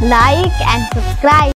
like and subscribe.